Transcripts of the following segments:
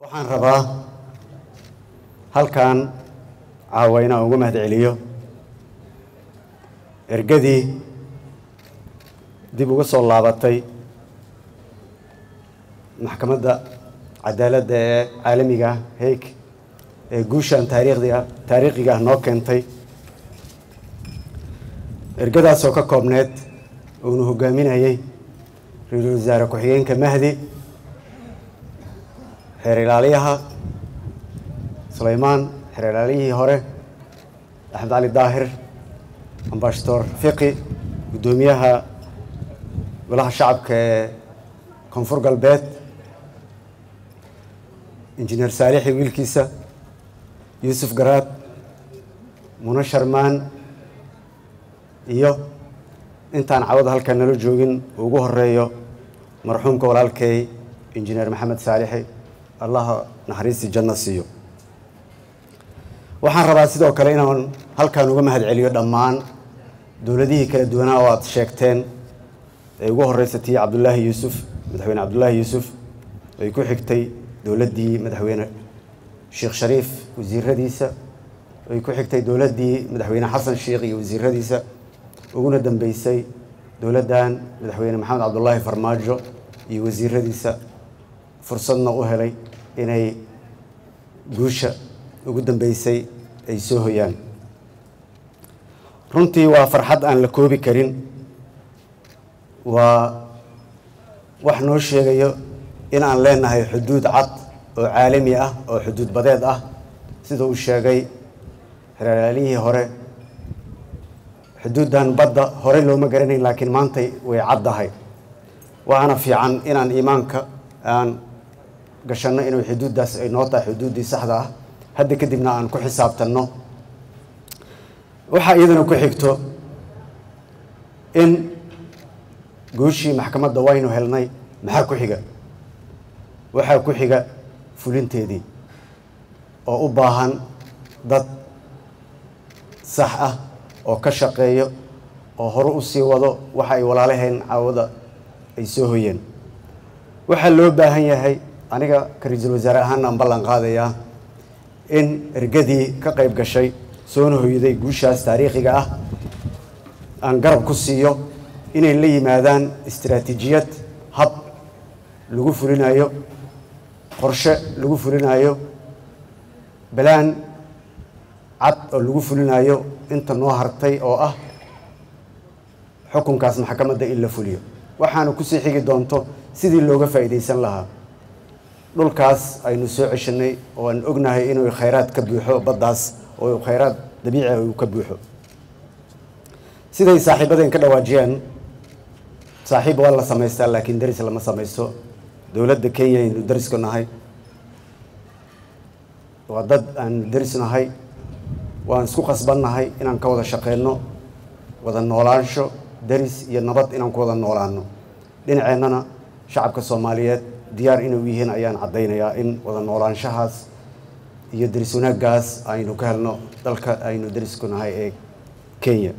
waxaan rabaa halkan caawa inaan uga mahad celiyo ergadii dib uga soo laabatay maxkamadda cadaaladda ee caalamiga heeg ee guushan taariikhdiga taariikhiga noo keentay. Ergadaasoo ka koobneed uunu hogaaminayay ra'iisul wasaare ku-xigeenka mahdi xeer ilaaliyaha sulaymaan xeer ilaaliyihii hore axmed cali daahir ambashadoor fiqi guddoomiyaha golaha shacabka ee koonfur galbeed injineer saalixi wiilkiisa yuusuf garaad mune sharmaan iyo intaan cawada halkan nala joogin ugu horeeyo marxuumka walaalkay injineer maxamed saalixi allaha naxariistii janno siiyo. Waxaan rabaa sidoo kale inaan halkan uga mahad celiyo dhammaan dowladihii kala duwanaa oo aad sheegteen. Ee ugu horeysa tii cabdullaahi yuusuf madaxweyne cabdullaahi yuusuf ay ku xigtay dowladdii madaxweyne sheekh shariif wasiiradiisa ay ku xigtay dowladdii madaxweyne xasan sheekh iyo wasiiradiisa uguna dambeysay dowladdan madaxweyne maxamed cabdullaahi farmaajo iyo wasiiradiisa fursadna u helay inay guusha ugu dambeysay ay soo hoyaan. Runtii waa farxad aan la koobi karin. Waa wax noo sheegayo in aan leenahay xuduud cad oo caalami ah oo xuduud badeed ah. Sida uu sheegay xeraalaalihii hore xuduuddan badda horey looma garanayn laakiin maantay way caddahay. Waxaana fiican inaan iimaanka aan gashanno inuu xuduuddaas ay noo tahay xuduuddii saxda ah. Hadda kadibna aan ku xisaabtanno. Waxaa iyadana ku xigto in guushii maxkamadda waynu helnay maxaa ku xiga? Waxaa ku xiga fulinteedii oo u baahan dad sax ah oo ka shaqeeyo oo hore u sii wado waxa ay walaalaheen caawada ay soo hoyeen. Waxaa loo baahan yahay aniga ka ra'iisul wasaare ahaana aan ballan qaadayaa in ergadii ka qayb gashay soona hoyday guushaas taariikhiga ah. Aan garab ku siiyo inay la yimaadaan istaraatiijiyad hab lagu fulinayo qorshe lagu fulinayo balaan cad oo lagu fulinayo inta noo hartay oo ah xukunkaas maxkamadda in la fuliyo. Waxaana ku sii xigi doonto sidii looga faa'iidaysan lahaa dhulkaas aynu soo ceshanay oo aan ognahay inuu khayraad ka buuxo baddaas oo khayraad dabiici uu ka buuxo. Siday saaxiibadeen ka dhawaajiyeen saaxiib waa la samaystaa laakiin deris lama samaysto. Dowladda kenya aynu deriska nahay. Waa dad aan deris nahay waan isku qasbannahay inaan ka wada shaqeyno wada noolaansho deris iyo nabad inaan ku wada noolaano dhinaceennana shacabka soomaaliyeed diyaar inay u yihiin ayaan caddaynayaa in wada noolaanshahaas iyo deris wanaaggaas aynu ka helno dalka aynu derisku nahay ee kenya.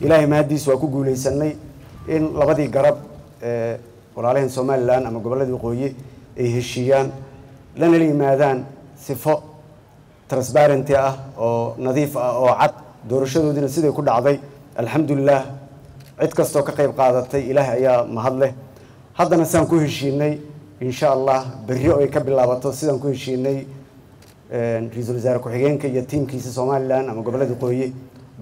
Ilaahay mahaddiis waa ku guulaysanay in labadii garab ee walaalaheen somalilan ama gobolladii waqooyi ay heshiiyaan lana la yimaadaan sifo transparenty ah oo nadiif ah oo cad. Doorashadoodiina siday ku dhacday? Alxamdulilah cid kastoo ka qayb qaadatay ilaahay ayaa mahad leh haddana sidaan ku heshiinay insha allah berri oo ay ka bilaabato. Sidaan ku heshiinay ra'iisul wasaare ku-xigeenka iyo tiimkiisa somalilan ama gobollada waqooyi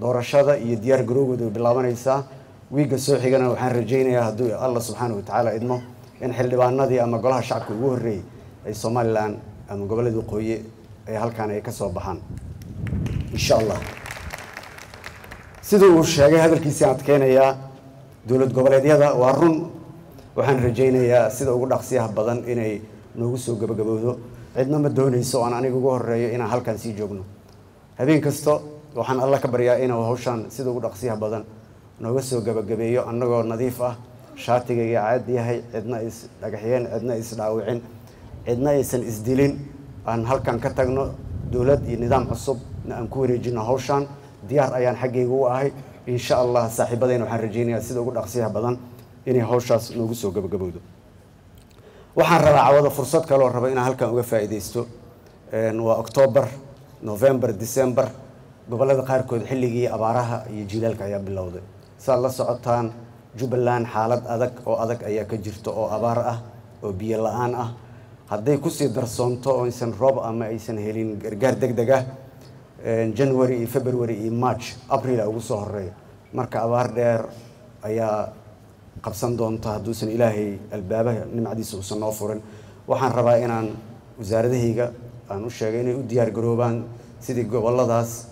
doorashada iyo diyaar garoogooda bilaabanaysaa. Wiigga soo xigana waxaan rajaynayaa hadduu allah subxaana wa idmo in xildhibaanadii ama golaha shacabka ugu horreeyey ay somalilan ama gobollada waqooyi ay halkaan ay ka soo baxaan. Insha allah siduu uu sheegay hadalkiisii adkeynayaa dowlad goboleedyada waa run waxaan rajaynayaa sida ugu dhaqsiyaha badan inay noogu soo gabagabowdo cidna ma doonayso oo aan aniga ugu horeeyo inaan halkan sii joogno. Habeen kasta waxaan alla ka baryaa inuu hawshaan sida ugu dhaqsiyaha badan nooga soo gabagabeeyo annagoo nadiif ah shaatigayga caad yahay cidna is cidna is dhaawicin cidna aysan isdilin aan halkan ka tagno dowlad iyo nidaam cusubna aan ku wareejino hawshaan diyaar ayaan xaggayga u ahay. Insha allah saaxiibadayna waxaan rajaynayaa sida ugu dhaqsiyaha badan inay hawshaas noogu soo gabagabowdo waxaan rabaa cawada fursad kaloo raba inaan halkan uga faa'iidaysto. Waa octoobar november december. Gobollada qaarkood xilligii abaaraha iyo jiilaalka ayaa bilowday. Saad la socotaan jubbaland xaalad adag oo adag ayaa ka jirta oo abaar ah oo biyo la'aan ah. Hadday ku sii darsoonto oo aysan roob ama aysan helin gargaar deg deg ah january iyo february iyo march april a ugu soo horreeya marka abaar dheer ayaa qabsan doonta hadduusan ilaahay albaabaha nimcadiisa uusan noo furin. Waxaan rabaa inaan wasaaradahayga aan u sheegay inay u diyaar garoobaan sidii goboladaas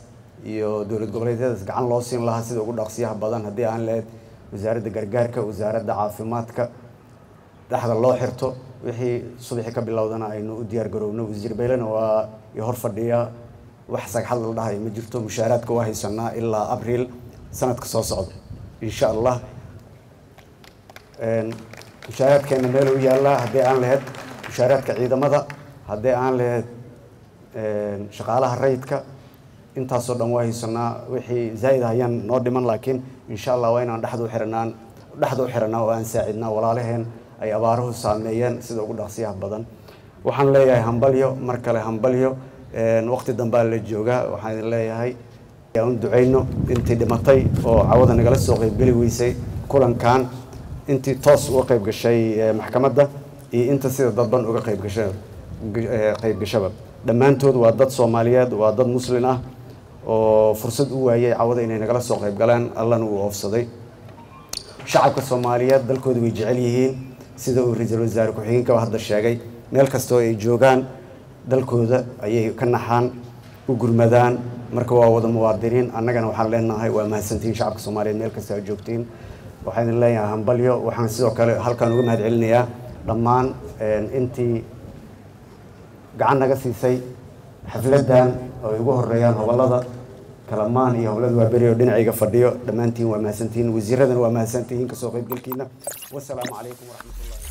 iyo dowlad goboleedyadaas gacan loo siin lahaa sida ugu dhaqsiyaha badan haddii aan lahayd wasaaradda gargaarka wasaaradda caafimaadka dhexda loo xirto wixii subaxii ka bilowdana aynu u diyaar garoobno. Wasiir baylena waa i hor fadhiya. Wax sagxad la dhahayo ma jirto mushaaraadka waa haysanaa ilaa abriil. Sanadka soo socda insha allah mushaaraadkeena meel u yaallaa haddii aan lahayd mushaaraadka ciidamada haddii aan lahayd shaqaalaha rayidka intaasoo dhan waa haysanaa wixii zaa'id ayaan noo dhiman laakiin insha allah waa inaan dhexda u xiranaan u xiranaa oo aan saacidnaa walaalaheen ay abaaruhu saameeyeen sida ugu dhaqsiyaha badan. Waxaan leeyahay hambalyo mar kale hambalyo waqti dambaa la joogaa waxaan leeyahay un ducayno intii dhimatay oo cawada nagala soo qeybgeli weysay kulankan intii toos uga qeyb gashay maxkamadda iyo inta sida dadban uga qeybgasha qeybgashaba dhammaantood waa dad soomaaliyeed waa dad muslin ah oo fursad u waayay cawada inay nagala soo qeyb galaan allana uu oofsaday shacabka soomaaliyeed dalkooda way jecel yihiin sida uu ra'iisul wasaare ku-xigeenkaba hadda sheegay. Meel kastoo ay joogaan dalkooda ayay ka naxaan u gurmadaan. Marka waa wada muwaadiniin annagana waxaan leenahay waa mahadsantihiin shacabka soomaaliyeed meel kasta aad joogtiin waxaan idin leeyahay hambalyo. Waxaan sidoo kale halkan uga mahad celinayaa dhammaan intii gacan naga siisay xafladdan oo ay ugu horeeyaan hobolada kalamaan iyo hoblada waa beri oo dhinacayga fadhiyo. Dhammaantiin waa mahadsantihiin wasiiradana waa mahadsantihiin ka soo qaybgalkiina wasalaamu calaykum waraxmatullahi